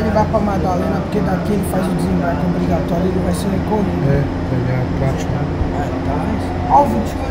ele vai para Madalena, porque daqui ele faz o desembarque obrigatório, ele vai ser recolhido. É, ele é prático. Né? É, talvez. Ó, o